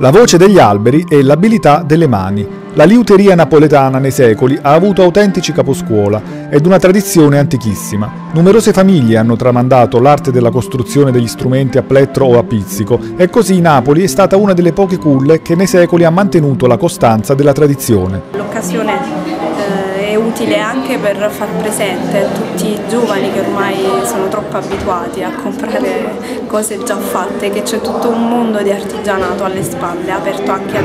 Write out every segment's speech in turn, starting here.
La voce degli alberi e l'abilità delle mani. La liuteria napoletana nei secoli ha avuto autentici caposcuola ed una tradizione antichissima. Numerose famiglie hanno tramandato l'arte della costruzione degli strumenti a plettro o a pizzico e così Napoli è stata una delle poche culle che nei secoli ha mantenuto la costanza della tradizione. L'occasione è utile anche per far presente a tutti i giovani che ormai sono troppo abituati a comprare cose già fatte, che c'è tutto un mondo di artigianato alle spalle, aperto anche a,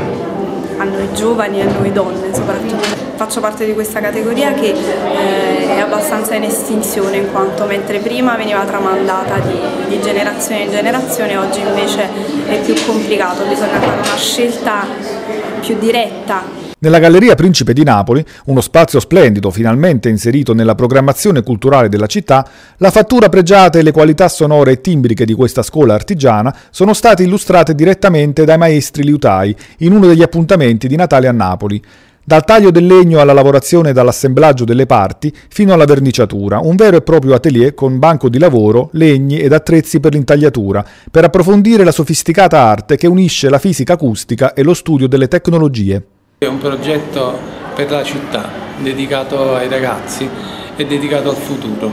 a noi giovani e a noi donne soprattutto. Faccio parte di questa categoria che eh, è abbastanza in estinzione in quanto mentre prima veniva tramandata di, di generazione in generazione, oggi invece è più complicato, bisogna fare una scelta più diretta nella Galleria Principe di Napoli, uno spazio splendido finalmente inserito nella programmazione culturale della città, la fattura pregiata e le qualità sonore e timbriche di questa scuola artigiana sono state illustrate direttamente dai maestri liutai in uno degli appuntamenti di Natale a Napoli. Dal taglio del legno alla lavorazione e dall'assemblaggio delle parti fino alla verniciatura, un vero e proprio atelier con banco di lavoro, legni ed attrezzi per l'intagliatura, per approfondire la sofisticata arte che unisce la fisica acustica e lo studio delle tecnologie. È un progetto per la città, dedicato ai ragazzi e dedicato al futuro.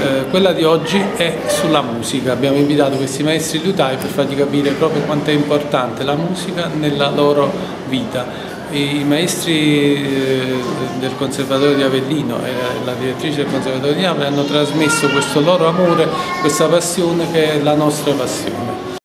Eh, quella di oggi è sulla musica, abbiamo invitato questi maestri liutai per fargli capire proprio quanto è importante la musica nella loro vita. I maestri eh, del Conservatorio di Avellino e la direttrice del Conservatorio di Napoli hanno trasmesso questo loro amore, questa passione che è la nostra passione.